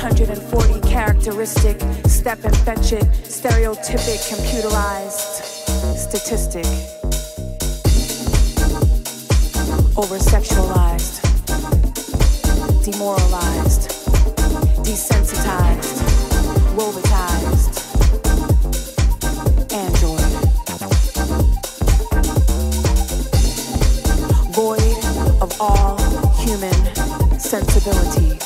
140 characteristic, step and fetch it, stereotypic, computerized statistic. Over sexualized, demoralized, desensitized, robotized. Android. Void of all human sensibility.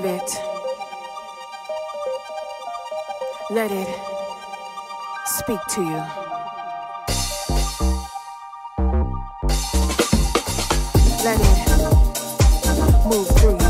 Receive it. Let it speak to you. Let it move through you.